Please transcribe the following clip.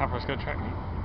Harper's gonna track me.